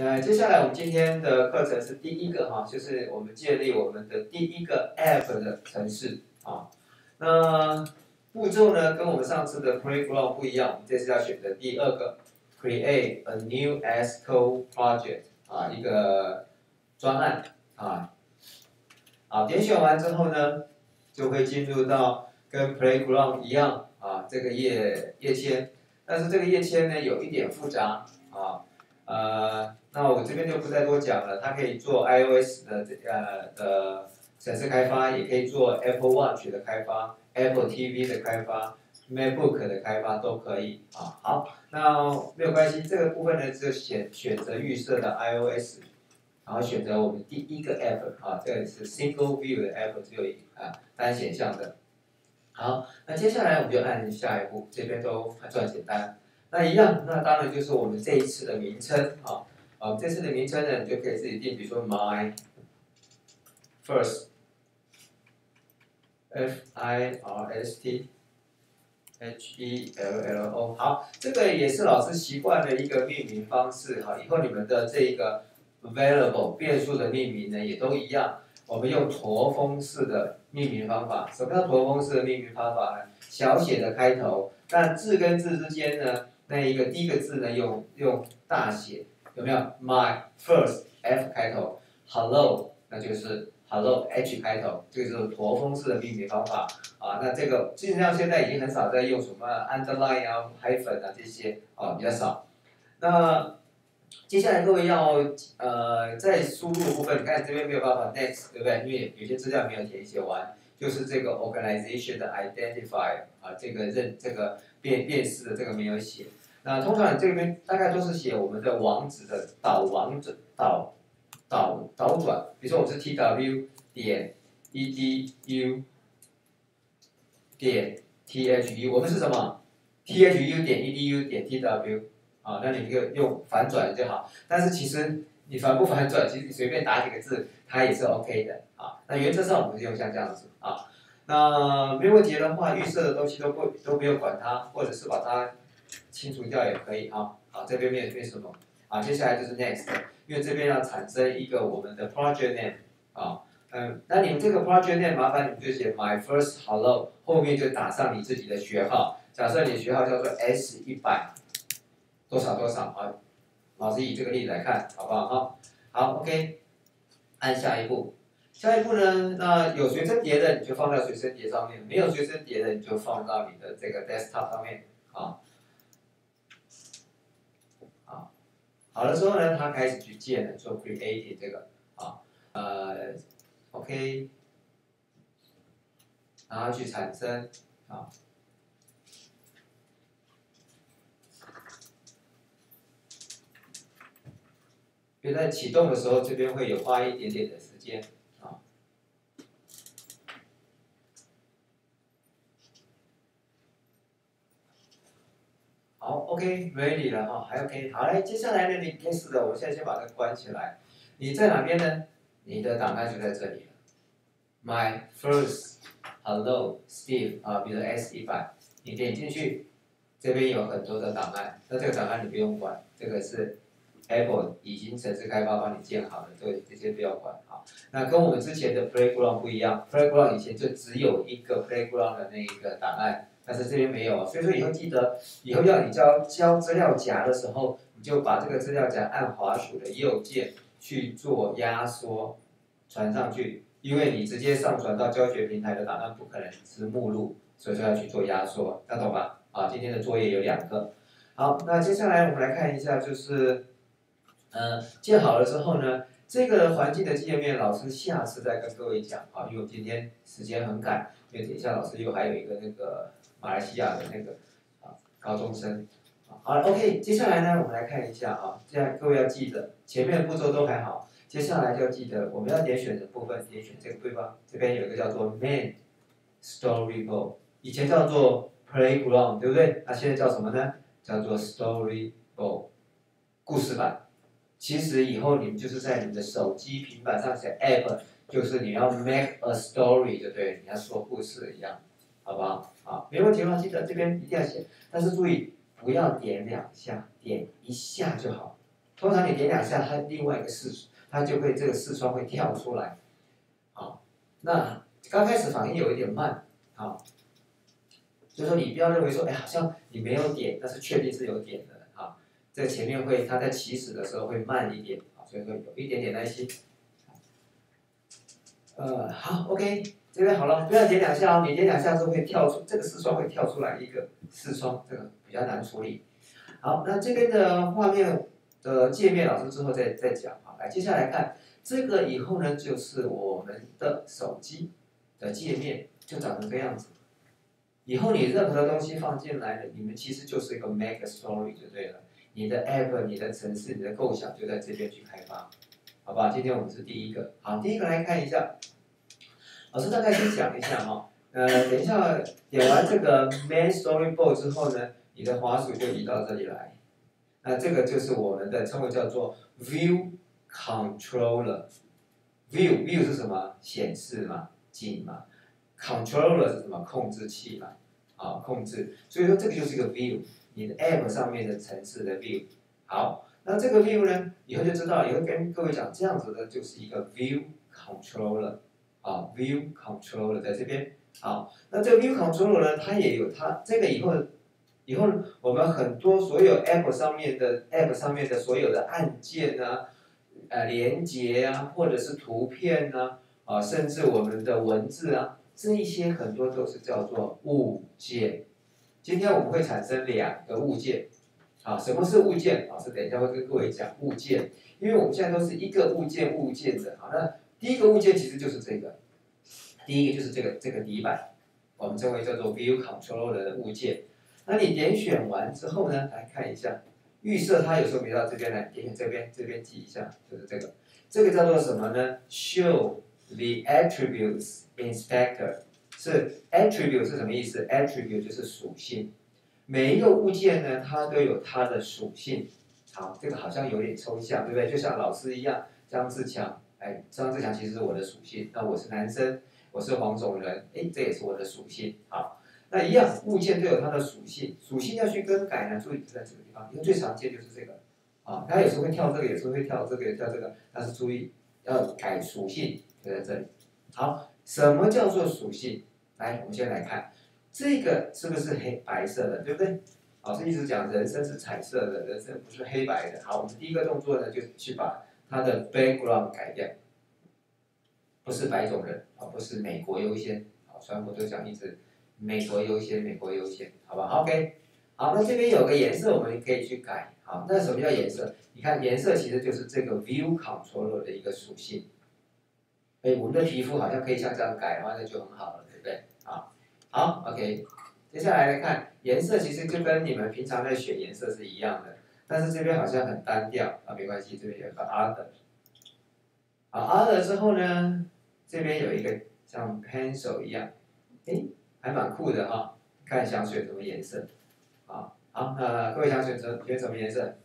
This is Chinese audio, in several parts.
呃，接下来我们今天的课程是第一个哈，就是我们建立我们的第一个 App 的程式啊。那步骤呢，跟我们上次的 Playground 不一样，我们这次要选择第二个，Create a new S Code project 啊，一个专案啊。好，点选完之后呢，就会进入到跟 Playground 一样啊这个页页签，但是这个页签呢有一点复杂，呃，那我这边就不再多讲了，它可以做 iOS 的呃的城市开发，也可以做 Apple Watch 的开发。Apple TV 的开发，MacBook 的开发都可以啊。好，那没有关系，这个部分呢就选选择预设的 iOS，然后选择我们第一个 App 啊，这个是 Single View 的 App，只有一啊单选项的。好，那接下来我们就按下一步，这边都还算简单。那一样，那当然就是我们这一次的名称啊，啊这次的名称呢，你就可以自己定，比如说 My First。F I R S T H E L L O，好，这个也是老师习惯的一个命名方式哈。以后你们的这个 variable 变数的命名呢，也都一样。我们用驼峰式的命名方法。什么叫驼峰式的命名方法呢？小写的开头，但字跟字之间呢，那一个第一个字呢，用用大写，有没有？My first F 开头，Hello，那就是。Hello H 开头，这个是驼峰式的命名方法啊。那这个基本上现在已经很少在用什么 underline 啊、hyphen 啊这些啊，比较少。那接下来各位要呃在输入部分，你看这边没有办法 next 对不对？因为有些资料没有填写完，就是这个 organization 的 identify 啊，这个认这个辨辨识的这个没有写。那通常这边大概都是写我们的网址的导网址导。导导转，比如说我是 T W 点 E D U 点 T H U，我们是什么？T H U 点 E D U 点 T W 啊，那你就用反转就好。但是其实你反不反转，其实你随便打几个字，它也是 OK 的啊。那原则上我们是用像这样子啊。那没问题的话，预设的东西都不都不用管它，或者是把它清除掉也可以啊。好，这边没有没什么啊。接下来就是 Next。因为这边要产生一个我们的 project name 啊，嗯，那你们这个 project name 麻烦你们就写 my first hello，后面就打上你自己的学号。假设你学号叫做 S 一百多少多少啊，老师以这个例子来看，好不好？好，好，OK，按下一步。下一步呢，那有随身碟的你就放在随身碟上面，没有随身碟的你就放到你的这个 desktop 上面啊。好了之后呢，他开始去建了，做 creating 这个啊，呃，OK，然后去产生啊，就在启动的时候，这边会有花一点点的时间。好，OK，ready 了哈，还 OK，好嘞。接下来呢，你开始了，我现在先把它关起来。你在哪边呢？你的档案就在这里了。My first hello Steve 啊，比如 S 一百，你点进去，这边有很多的档案。那这个档案你不用管，这个是 Apple 已经程式开发帮你建好的，对这些不要管啊。那跟我们之前的 Playground 不一样，Playground 以前就只有一个 Playground 的那一个档案。但是这边没有，所以说以后记得，以后要你交交资料夹的时候，你就把这个资料夹按滑鼠的右键去做压缩，传上去，因为你直接上传到教学平台的档案不可能是目录，所以说要去做压缩，听懂吧？啊，今天的作业有两个，好，那接下来我们来看一下，就是，嗯，建好了之后呢，这个环境的界面，老师下次再跟各位讲啊，因为今天时间很赶，因为等一下老师又还有一个那个。马来西亚的那个啊高中生，好了，OK，接下来呢，我们来看一下啊，这样各位要记得前面的步骤都还好，接下来就要记得我们要点选的部分，点选这个对吧？这边有一个叫做 Main Storyboard，以前叫做 Playground，对不对？那现在叫什么呢？叫做 Storyboard，故事版。其实以后你们就是在你的手机、平板上写 App，就是你要 Make a Story，对不对？你要说故事一样。好不好？啊，没问题的话，记得这边一定要写，但是注意不要点两下，点一下就好。通常你点两下，它另外一个视，它就会这个视窗会跳出来。好，那刚开始反应有一点慢，好，就说你不要认为说，哎，好像你没有点，但是确定是有点的，啊，这前面会它在起始的时候会慢一点，啊，所以说有一点点耐心。呃，好，OK，这边好了，不要点两下哦，你点两下之后会跳出这个四双会跳出来一个四双，这个比较难处理。好，那这边的画面的界面，老师之后再再讲啊。来，接下来看这个以后呢，就是我们的手机的界面就长成这样子。以后你任何东西放进来了，你们其实就是一个 make story 就对了。你的 app、你的城市、你的构想就在这边去开发，好吧？今天我们是第一个，好，第一个来看一下。老师大概先讲一下哈，呃，等一下点完这个 main storyboard 之后呢，你的滑鼠就移到这里来，那这个就是我们的称为叫做 view controller。view view 是什么？显示嘛，景嘛。controller 是什么？控制器嘛，啊，控制。所以说这个就是一个 view，你的 app 上面的层次的 view。好，那这个 view 呢，以后就知道，以后跟各位讲，这样子的就是一个 view controller。啊，View Controller 在这边。好，那这个 View Controller 呢，它也有它这个以后，以后我们很多所有 App 上面的 App 上面的所有的按键啊，呃，连接啊，或者是图片啊，啊，甚至我们的文字啊，这一些很多都是叫做物件。今天我们会产生两个物件。啊，什么是物件？老师等一下会跟各位讲物件，因为我们现在都是一个物件物件的。好，那。第一个物件其实就是这个，第一个就是这个这个底板，我们称为叫做 View Controller 的物件。那你点选完之后呢，来看一下预设，它有时候没到这边来，点选这边，这边记一下，就是这个，这个叫做什么呢？Show the Attributes Inspector，是 Attribute 是什么意思？Attribute 就是属性，每一个物件呢，它都有它的属性。好，这个好像有点抽象，对不对？就像老师一样，张志强。哎，张志强其实是我的属性，那我是男生，我是黄种人，哎，这也是我的属性。好，那一样物件都有它的属性，属性要去更改呢，注意就在这个地方，因为最常见就是这个，啊，它有时候会跳这个，有时候会跳这个，跳这个，但是注意要改属性就在这里。好，什么叫做属性？来，我们先来看，这个是不是黑白色的，对不对？老师一直讲人生是彩色的，人生不是黑白的。好，我们第一个动作呢，就去把。它的 background 改掉，不是白种人啊，不是美国优先啊，川普都讲一直美国优先，美国优先，好吧？OK，好，那这边有个颜色我们可以去改，好，那什么叫颜色？你看颜色其实就是这个 view controller 的一个属性。哎，我们的皮肤好像可以像这样改的话，那就很好了，对不对？啊，好，OK，接下来来看颜色，其实就跟你们平常在选颜色是一样的。但是这边好像很单调啊，没关系，这边有个 other，好 other 之后呢，这边有一个像 pencil 一样，哎，还蛮酷的哈。看想选什么颜色，啊，好，那各位想选择选什么颜色？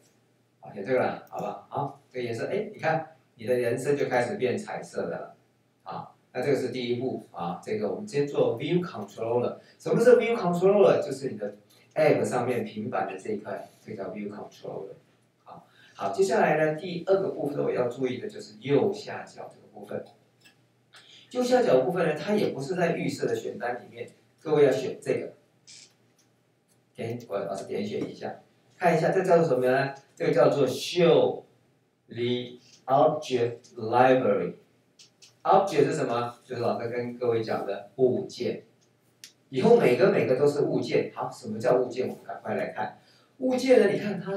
啊，选这个了，好吧？好，这个颜色，哎，你看你的人生就开始变彩色的了，啊，那这个是第一步啊。这个我们先做 view controller，什么是 view controller？就是你的 app 上面平板的这一块。这叫 view control 的，好，好，接下来呢，第二个部分我要注意的就是右下角这个部分。右下角部分呢，它也不是在预设的选单里面，各位要选这个。点，我老师点选一下，看一下这叫做什么呢？这个叫做 show the object library。object 是什么？就是老师跟各位讲的物件。以后每个每个都是物件。好，什么叫物件？我们赶快来看。物件呢？你看它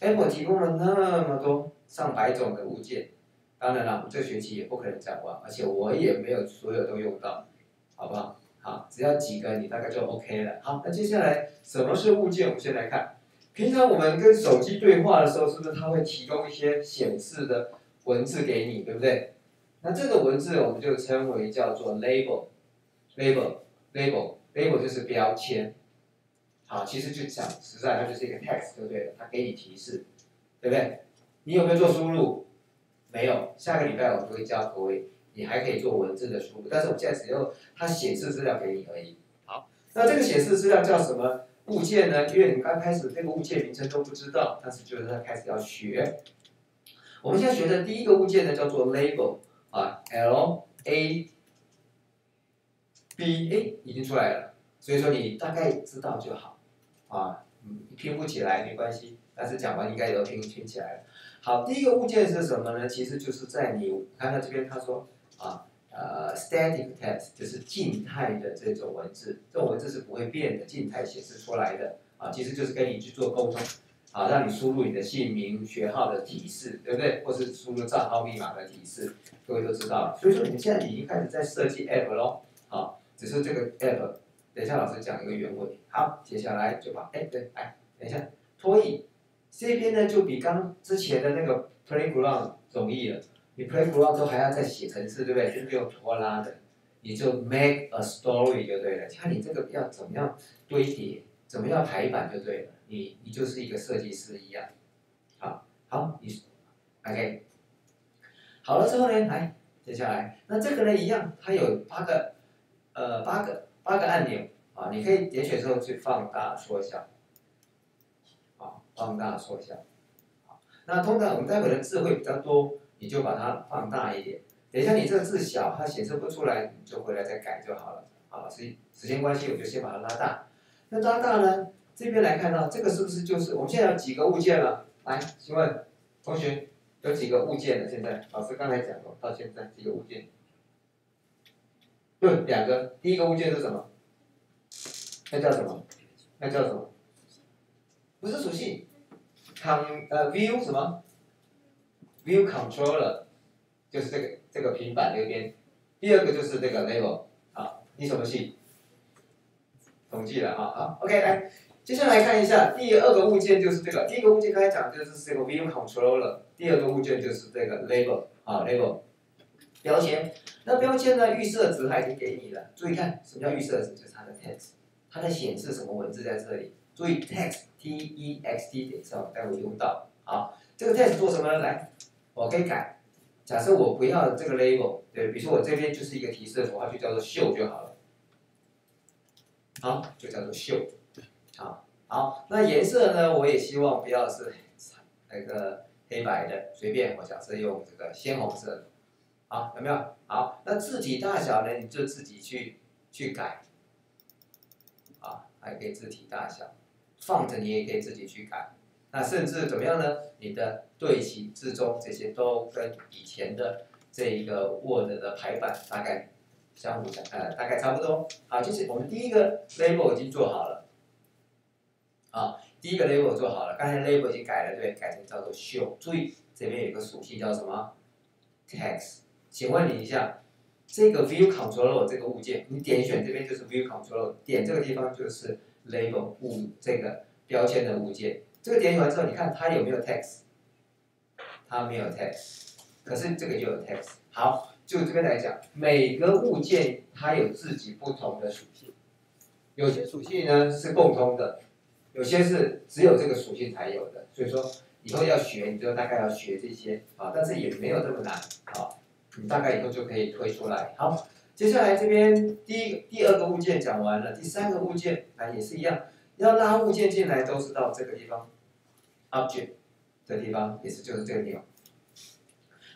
，Apple 提供了那么多上百种的物件，当然了，我这学期也不可能讲完，而且我也没有所有都用到，好不好？好，只要几个你大概就 OK 了。好，那接下来什么是物件？我们先来看，平常我们跟手机对话的时候，是不是它会提供一些显示的文字给你，对不对？那这个文字我们就称为叫做 label，label，label，label 就是标签。好，其实就讲实在，它就是一个 text，对不对？它给你提示，对不对？你有没有做输入？没有。下个礼拜我们就会教各位，你还可以做文字的输入，但是我们现在只有它显示资料给你而已。好，那这个显示资料叫什么？物件呢，因为你刚开始这个物件名称都不知道，但是就是它开始要学。我们现在学的第一个物件呢，叫做 label 啊，L A B A 已经出来了，所以说你大概知道就好啊，嗯，拼不起来没关系，但是讲完应该也都听听起来了。好，第一个物件是什么呢？其实就是在你看到这边，他说啊，呃，static text 就是静态的这种文字，这种文字是不会变的，静态显示出来的啊，其实就是跟你去做沟通，啊，让你输入你的姓名、学号的提示，对不对？或是输入账号密码的提示，各位都知道了。所以说你们现在已经开始在设计 app 喽，好，只是这个 app，等一下老师讲一个原文。好，接下来就把，哎，对，哎，等一下，拖曳。这边呢，就比刚之前的那个 playground 容易了。你 playground 都还要再写程式，对不对？就是用拖拉的，你就 make a story 就对了。像你这个要怎么样堆叠，怎么样排版就对了。你你就是一个设计师一样。好，好，你 OK。好了之后呢，来，接下来，那这个呢一样，它有八个，呃，八个八个按钮啊，你可以点选之后去放大缩小。啊放大缩小，那通常我们待会的字会比较多，你就把它放大一点。等一下你这个字小，它显示不出来，你就回来再改就好了。好，所以时间关系，我就先把它拉大。那拉大呢？这边来看到这个是不是就是我们现在有几个物件了？来，请问同学有几个物件了？现在老师刚才讲过，到现在几个物件？对，两个。第一个物件是什么？那叫什么？那叫什么？不是属性。con 呃 view 什么？view controller 就是这个这个平板这边。第二个就是这个 label 啊，你什么系？统计了啊好 OK 来，接下来看一下第二个物件就是这个，第一个物件刚才讲就是这个 view controller，第二个物件就是这个 label 啊 label 标签。那标签呢预设值它已经给你了，注意看什么叫预设值，就是它的 text，它在显示什么文字在这里。注意 text t e x t 点上，待会用到。好，这个 text 做什么呢？来，我可以改。假设我不要这个 label，对，比如说我这边就是一个提示符号，就叫做秀就好了。好，就叫做秀。好，好，那颜色呢？我也希望不要是那个黑白的，随便我假设用这个鲜红色的。好，有没有？好，那字体大小呢？你就自己去去改。啊，还可以字体大小。放着你也可以自己去改，那甚至怎么样呢？你的对齐、字中这些都跟以前的这一个 Word 的排版大概相互相呃大概差不多。好，就是我们第一个 label 已经做好了，啊，第一个 label 做好了，刚才 label 已经改了，对，改成叫做 show。注意这边有个属性叫什么？text。请问你一下，这个 view controller 这个物件，你点选这边就是 view controller，点这个地方就是。label 物这个标签的物件，这个点选完之后，你看它有没有 text？它没有 text，可是这个就有 text。好，就这边来讲，每个物件它有自己不同的属性，有些属性呢是共通的，有些是只有这个属性才有的。所以说以后要学，你就大概要学这些啊，但是也没有这么难啊，你大概以后就可以推出来。好。接下来这边第一、第二个物件讲完了，第三个物件啊也是一样，要拉物件进来都是到这个地方，object 的地方也是就是这个地方。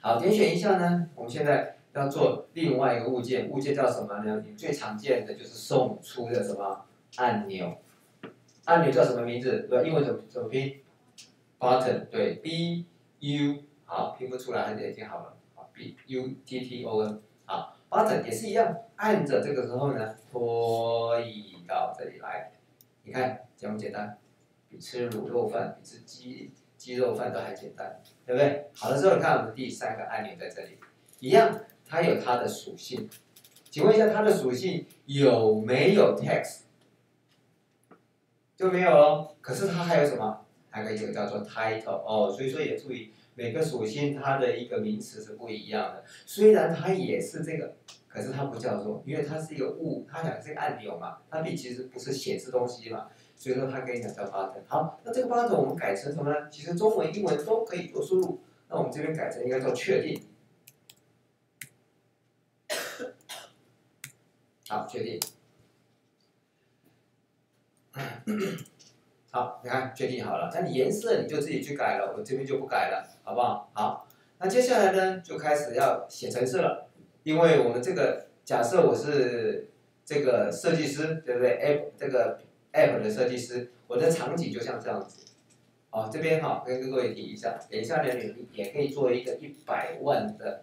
好，点选一下呢，我们现在要做另外一个物件，物件叫什么呢？你最常见的就是送出的什么按钮？按钮叫什么名字？对，英文怎么怎么拼？button 对，b u 好，拼不出来还是已经好了，，b u t t o n 好。button 也是一样，按着这个时候呢，拖移到这里来，你看简不简单？比吃卤肉饭、比吃鸡鸡肉饭都还简单，对不对？好了之后，你看我们第三个按钮在这里，一样，它有它的属性。请问一下，它的属性有没有 text？就没有喽。可是它还有什么？还有一个叫做 title 哦，所以说也注意。每个属性它的一个名词是不一样的，虽然它也是这个，可是它不叫做，因为它是一个物，它讲是个按钮嘛，它并其实不是显示东西嘛，所以说它跟你讲叫 button。好，那这个 button 我们改成什么呢？其实中文、英文都可以做输入，那我们这边改成应该叫确定。好，确定。好，你看确定好了，那你颜色你就自己去改了，我这边就不改了，好不好？好，那接下来呢就开始要写程式了，因为我们这个假设我是这个设计师，对不对？app 这个 app 的设计师，我的场景就像这样子。哦，这边哈跟各位提一下，等一下呢你也可以做一个一百万的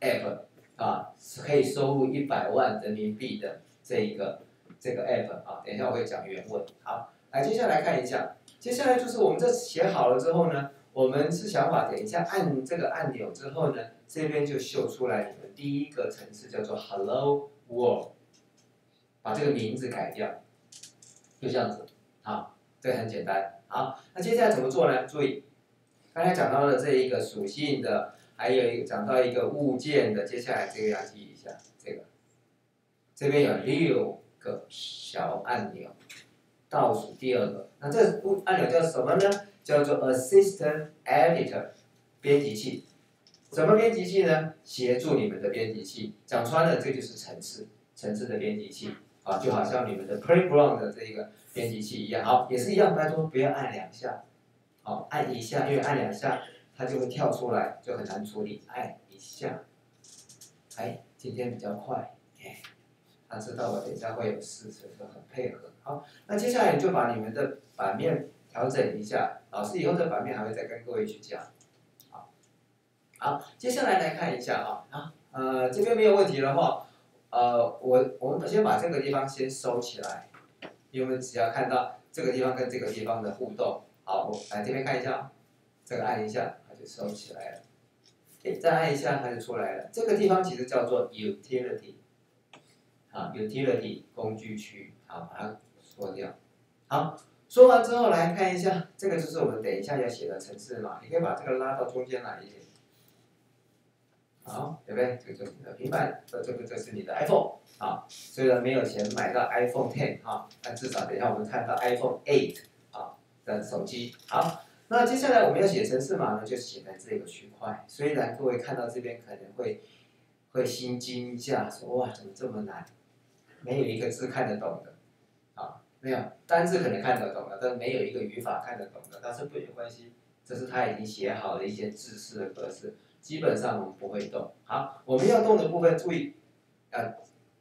app 啊，可以收入一百万人民币的这一个这个 app 啊，等一下我会讲原文，好。来，接下来看一下，接下来就是我们这写好了之后呢，我们是想法，等一下按这个按钮之后呢，这边就秀出来你们第一个层次叫做 Hello World，把这个名字改掉，就这样子，好，这个很简单，好，那接下来怎么做呢？注意，刚才讲到了这一个属性的，还有一个讲到一个物件的，接下来这个要记一下，这个，这边有六个小按钮。倒数第二个，那这个按钮叫什么呢？叫做 Assistant Editor，编辑器。什么编辑器呢？协助你们的编辑器。讲穿了，这就是层次层次的编辑器啊，就好像你们的 Playground 的这个编辑器一样。好，也是一样，拜托不要按两下，好，按一下，因为按两下它就会跳出来，就很难处理。按一下，哎，今天比较快，他知道我等一下会有事，所以说很配合。好，那接下来你就把你们的版面调整一下。老师以后的版面还会再跟各位去讲。好，好，接下来来看一下啊啊呃这边没有问题的话，呃我我们先把这个地方先收起来，因为只要看到这个地方跟这个地方的互动，好，我来这边看一下，这个按一下它就收起来了，诶再按一下它就出来了。这个地方其实叫做 utility，啊 utility 工具区，好把它。缩掉，好，说完之后来看一下，这个就是我们等一下要写的程式嘛，你可以把这个拉到中间来一点，好，对不对？这个就是你的平板，这这个这是你的 iPhone，好，虽然没有钱买到 iPhone Ten 哈，但至少等一下我们看到 iPhone Eight 啊的手机，好，那接下来我们要写程式码呢，就写在这个区块，虽然各位看到这边可能会会心惊一下，说哇怎么这么难，没有一个字看得懂的。啊没有单字可能看得懂的，但没有一个语法看得懂的，但是不有关系，这是他已经写好的一些字式的格式，基本上我们不会动。好，我们要动的部分注意，要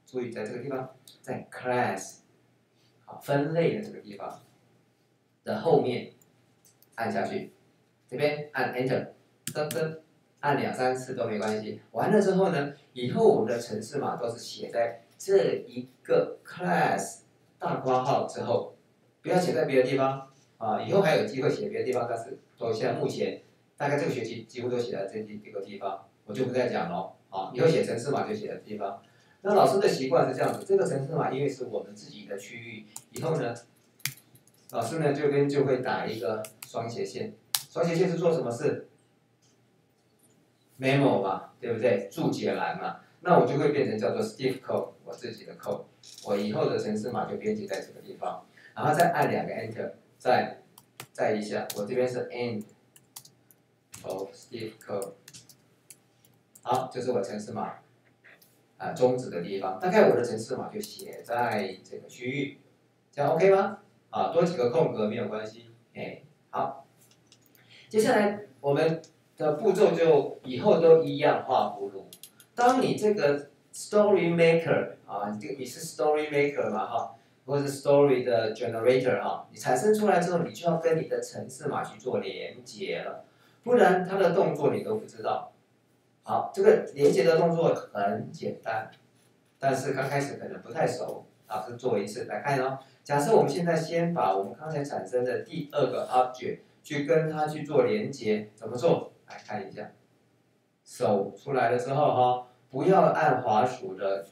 注意在这个地方，在 class，好分类的这个地方的后面按下去，这边按 enter，噔噔，按两三次都没关系。完了之后呢，以后我们的程式码都是写在这一个 class。大括号之后，不要写在别的地方啊！以后还有机会写别的地方，但是我现在目前大概这个学期几乎都写在这这个地方，我就不再讲了啊！以后写程式码就写在地方。那老师的习惯是这样子，这个程式码因为是我们自己的区域，以后呢，老师呢这边就会打一个双斜线，双斜线是做什么事？memo 嘛，对不对？注解栏嘛。那我就会变成叫做 Steve code，我自己的 code，我以后的程式码就编辑在这个地方，然后再按两个 Enter，再再一下，我这边是 End of Steve code，好，这是我程式码啊终止的地方，大概我的程式码就写在这个区域，这样 OK 吗？啊，多几个空格没有关系，哎，好，接下来我们的步骤就以后都一样画葫芦。当你这个 story maker 啊，你你是 story maker 嘛哈，或者是 story 的 generator 哈，你产生出来之后，你就要跟你的程式码去做连接了，不然它的动作你都不知道。好，这个连接的动作很简单，但是刚开始可能不太熟，老师做一次来看哦。假设我们现在先把我们刚才产生的第二个 object 去跟它去做连接，怎么做？来看一下。手出来了之后哈，不要按滑鼠的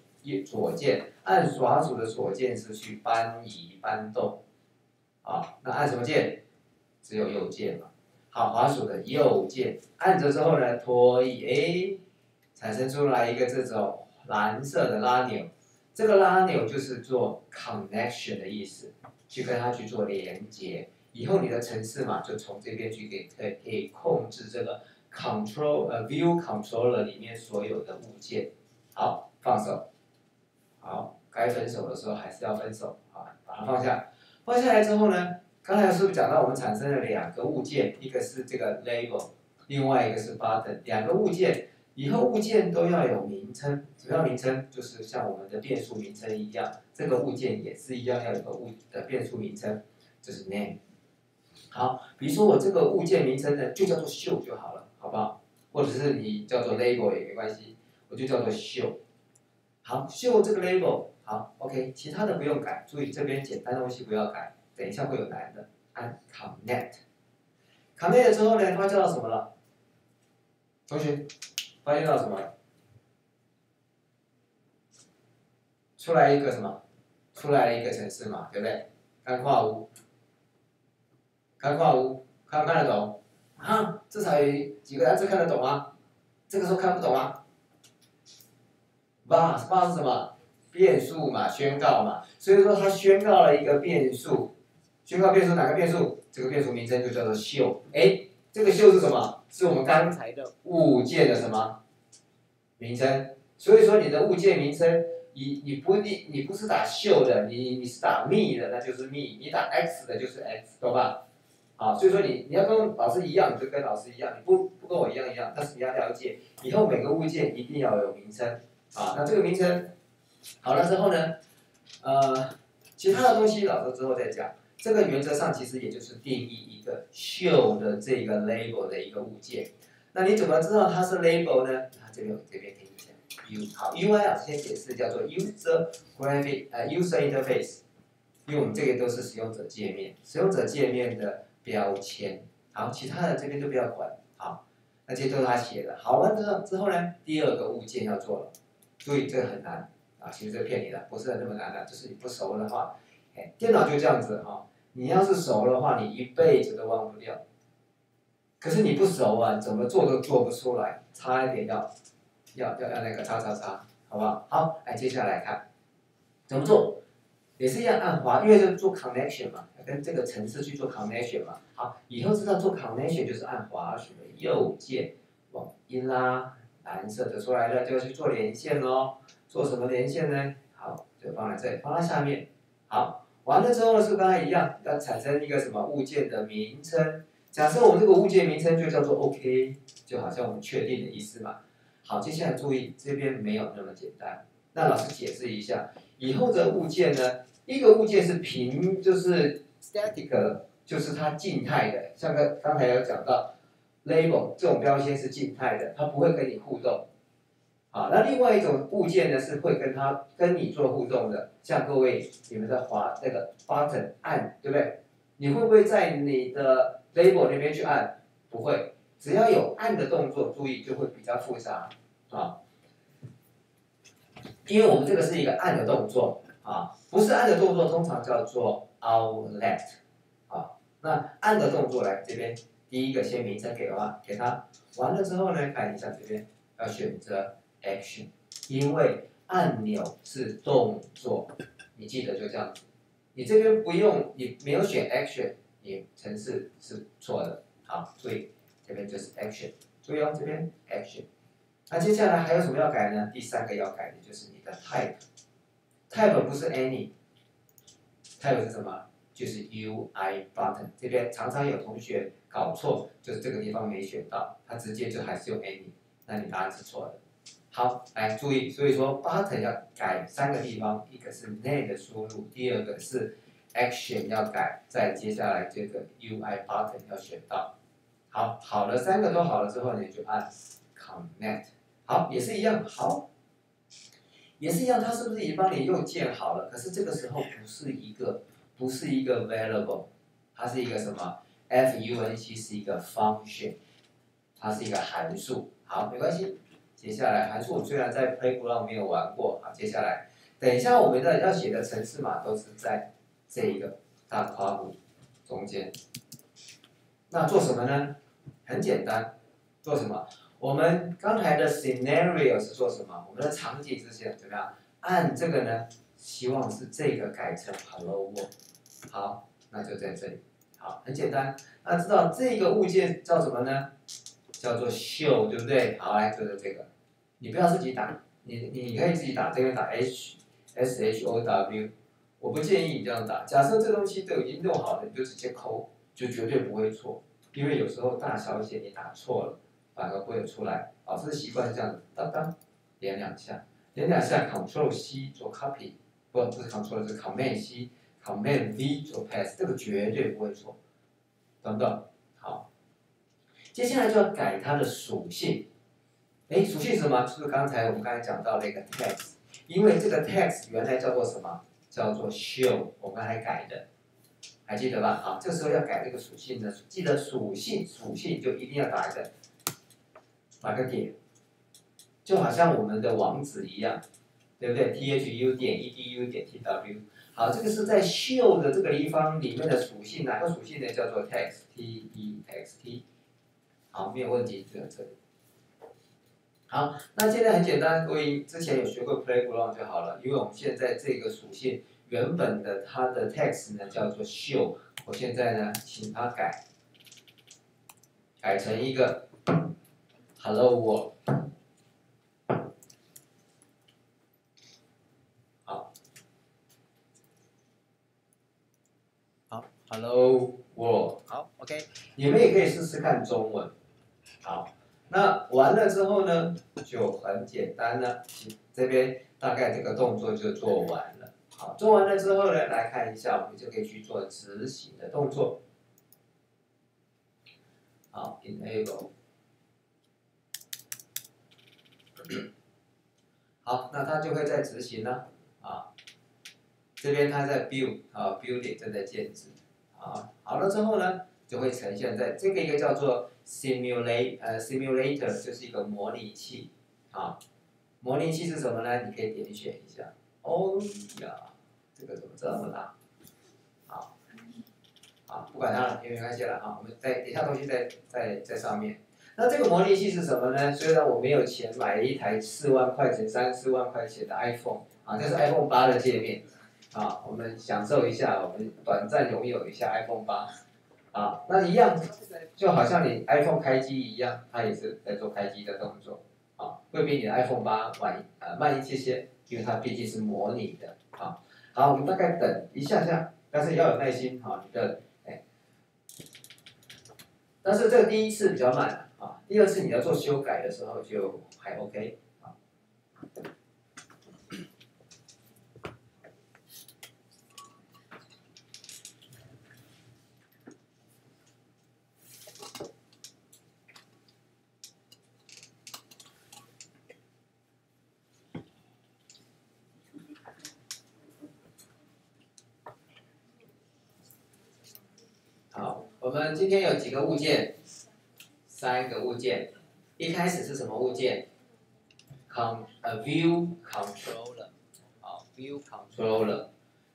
左键，按滑鼠的左键是去搬移搬动，啊，那按什么键？只有右键嘛。好，滑鼠的右键按着之后呢，拖移，哎，产生出来一个这种蓝色的拉钮，这个拉钮就是做 connection 的意思，去跟它去做连接，以后你的程式嘛，就从这边去给可以可以控制这个。Control 呃 View Controller 里面所有的物件，好放手，好该分手的时候还是要分手，好把它放下，放下来之后呢，刚才是不是讲到我们产生了两个物件，一个是这个 label，另外一个是 button，两个物件，以后物件都要有名称，主要名称就是像我们的变数名称一样，这个物件也是一样要有个物的变数名称，就是 name。好，比如说我这个物件名称呢，就叫做 show 就好了，好不好？或者是你叫做 label 也没关系，我就叫做 show。好，show 这个 label，好，OK，其他的不用改，注意这边简单的东西不要改，等一下会有难的。按 connect，connect 之后呢，发现到什么了？同学，发现到什么？出来一个什么？出来了一个城市嘛，对不对？干化屋。看画屋，看看得懂？啊，这才几个单词看得懂啊？这个时候看不懂啊？bar，bar 是什么？变数嘛，宣告嘛。所以说它宣告了一个变数，宣告变数哪个变数？这个变数名称就叫做秀。哎，这个秀是什么？是我们刚才的物件的什么名称？所以说你的物件名称，你你不你你不是打秀的，你你是打 me 的，那就是 me；你打 x 的就是 x，懂吧？啊，所以说你你要跟老师一样，你就跟老师一样，你不不跟我一样一样，但是你要了解，以后每个物件一定要有名称，啊，那这个名称好了之后呢，呃，其他的东西老师之后再讲，这个原则上其实也就是定义一个 show 的这个 label 的一个物件，那你怎么知道它是 label 呢？啊，这边这边听一下，U 好，UI 老师先解释叫做 user graphic 呃 user interface，因为我们这个都是使用者界面，使用者界面的。标签，好，其他的这边就不要管，好，那这些都是他写的。好完之后之后呢，第二个物件要做了，注意这个很难啊，其实这骗你的，不是那么难的，就是你不熟的话，哎，电脑就这样子哈，你要是熟的话，你一辈子都忘不掉。可是你不熟啊，怎么做都做不出来，差一点要，要要要那个叉叉叉，好不好？好，来接下来看，怎么做？也是一样按滑，因为是做 connection 嘛，跟这个城市去做 connection 嘛。好，以后知道做 connection 就是按滑鼠的右键往一拉，蓝色的出来了就要去做连线喽。做什么连线呢？好，就放在这里，放在下面。好，完了之后呢，是刚才一样，要产生一个什么物件的名称。假设我们这个物件名称就叫做 OK，就好像我们确定的意思嘛。好，接下来注意这边没有那么简单，那老师解释一下，以后的物件呢？一个物件是平，就是 static，就是它静态的，像刚刚才有讲到，label 这种标签是静态的，它不会跟你互动。啊，那另外一种物件呢是会跟它跟你做互动的，像各位你们在滑那个 button 按，对不对？你会不会在你的 label 那边去按？不会，只要有按的动作，注意就会比较复杂啊，因为我们这个是一个按的动作。啊，不是按的动作通常叫做 outlet，啊，那按的动作来这边，第一个先名称给完给他，完了之后呢，看一下这边要选择 action，因为按钮是动作，你记得就这样子，你这边不用，你没有选 action，你程式是错的，好，注意这边就是 action，注意哦这边 action，那接下来还有什么要改呢？第三个要改的就是你的 type。Type 不是 any 还有是什么？就是 UI button。这边常常有同学搞错，就是这个地方没选到，他直接就还是用 any，那你答案是错的。好，来注意，所以说 button 要改三个地方，一个是 name 的输入，第二个是 action 要改，再接下来这个 UI button 要选到。好，好了，三个都好了之后，你就按 connect。好，也是一样，好。也是一样，它是不是已经帮你又建好了？可是这个时候不是一个，不是一个 variable，它是一个什么？func 是一个 function，它是一个函数。好，没关系。接下来函数虽然在 playground 没有玩过，好，接下来等一下我们的要写的程式码都是在这一个大括弧中间。那做什么呢？很简单，做什么？我们刚才的 scenario 是做什么？我们的场景是怎么样？按这个呢？希望是这个改成 hello world。好，那就在这里。好，很简单。那知道这个物件叫什么呢？叫做 show，对不对？好，来就是这个。你不要自己打，你你可以自己打，这边打 h s h o w，我不建议你这样打。假设这东西都已经弄好了，你就直接抠，就绝对不会错。因为有时候大小写你打错了，反而不会出来。老师习惯是这样子，当当，点两下，点两下，Ctrl C 做 copy，不，不是 Ctrl，是 Command C，Command V 做 paste，这个绝对不会错，等等？好，接下来就要改它的属性。哎，属性是什么？是不是刚才我们刚才讲到那个 text？因为这个 text 原来叫做什么？叫做 show，我刚才改的，还记得吧？好，这时候要改这个属性呢，记得属性，属性就一定要打一个，打个点，就好像我们的网址一样，对不对？t h u 点 e d u 点 t w。好，这个是在 show 的这个地方里面的属性，哪个属性呢？叫做 text，t e x t。好，没有问题，就在这里。好，那现在很简单，各位之前有学过 playground 就好了，因为我们现在这个属性原本的它的 text 呢叫做 show，我现在呢请它改，改成一个 hello world，好，好 hello world，好 OK，你们也可以试试看中文，好。那完了之后呢，就很简单了。这边大概这个动作就做完了。好，做完了之后呢，来看一下，我们就可以去做执行的动作。好，enable。好，那它就会在执行了。啊，这边它在 build 啊，building 正在建制。啊，好了之后呢，就会呈现在这个一个叫做。simulate 呃 simulator 就是一个模拟器，啊，模拟器是什么呢？你可以点选一下。哦呀，这个怎么这么大？好，好，不管它了，也没关系了啊。我们在底下东西在在在上面。那这个模拟器是什么呢？虽然我没有钱买一台四万块钱、三四万块钱的 iPhone，啊，这是 iPhone 八的界面，啊，我们享受一下，我们短暂拥有一下 iPhone 八。啊，那一样，就好像你 iPhone 开机一样，它也是在做开机的动作，啊，会比你的 iPhone 八晚呃慢一些些，因为它毕竟是模拟的，啊，好，我们大概等一下下，但是要有耐心，哈，你的，但是这个第一次比较慢，啊，第二次你要做修改的时候就还 OK。啊们今天有几个物件？三个物件。一开始是什么物件？con 呃 view controller，好 view controller。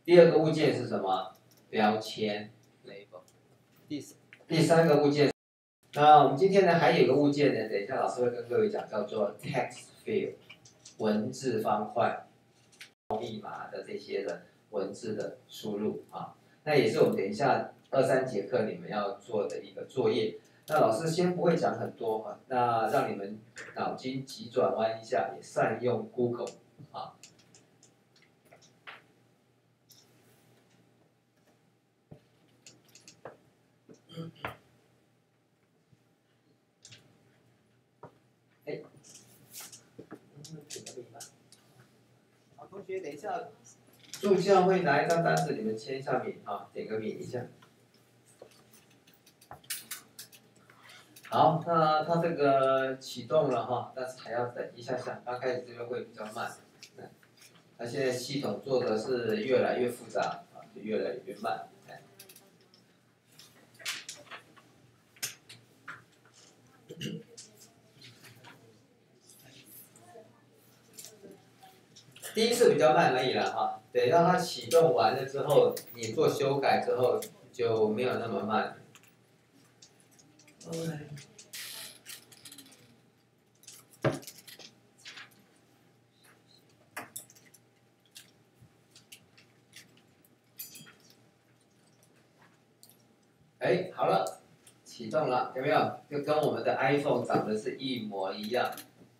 第二个物件是什么？标签 label。第第三个物件，那我们今天呢还有一个物件呢，等一下老师会跟各位讲，叫做 text field，文字方块，密码的这些的文字的输入啊，那也是我们等一下。二三节课你们要做的一个作业，那老师先不会讲很多哈，那让你们脑筋急转弯一下，也善用 Google 啊。哎，好，同学等一下，助教会拿一张单子，你们签一下名啊，点个名一下。好，那它这个启动了哈，但是还要等一下下，刚开始这边会比较慢。它现在系统做的是越来越复杂啊，就越来越慢。第一次比较慢而已了哈，等到它启动完了之后，你做修改之后就没有那么慢。哎，好了，启动了，有没有？就跟我们的 iPhone 长得是一模一样，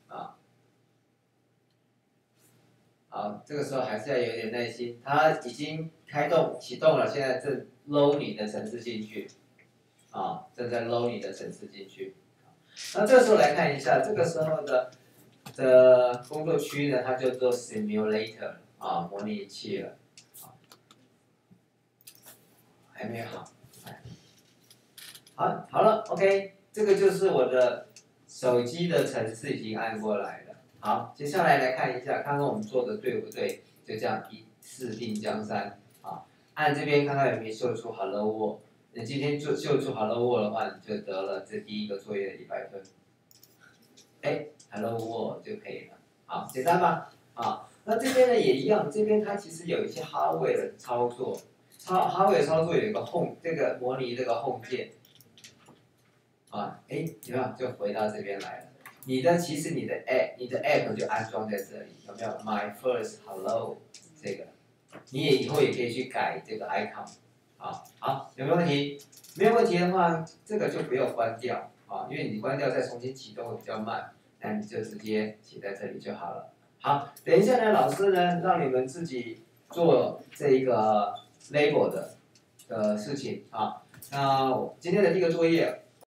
啊。好，这个时候还是要有点耐心。它已经开动启动了，现在正 load 你的程式进去，啊，正在 load 你的程式进去。那这时候来看一下，这个时候的的工作区呢，它就做 simulator 啊，模拟器了。还没好，好，好了，OK，这个就是我的手机的程式已经按过来了。好，接下来来看一下，看看我们做的对不对？就这样一四定江山，啊，按这边看看有没有秀出 Hello World。你今天就就做 Hello World 的话，你就得了这第一个作业的一百分。哎，Hello World 就可以了，好，简单吧？啊，那这边呢也一样，这边它其实有一些哈位的操作。操哈维操作有一个 home 这个模拟这个 home 键，啊，哎，你看就回到这边来了？你的其实你的 app 你的 app 就安装在这里，有没有？My first hello 这个，你也以后也可以去改这个 icon，啊，好，有没有问题？没有问题的话，这个就不要关掉，啊，因为你关掉再重新启动会比较慢，那你就直接写在这里就好了。好，等一下呢，老师呢让你们自己做这一个。label 的的事情啊，那今天的第一个作业